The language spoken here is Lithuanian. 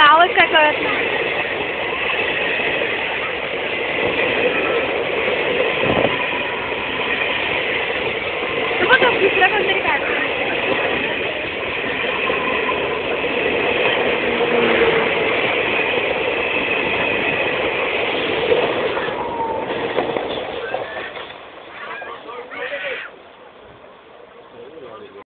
नावच काय कळत नाही तू बघ दुसरं कोणतरी काढ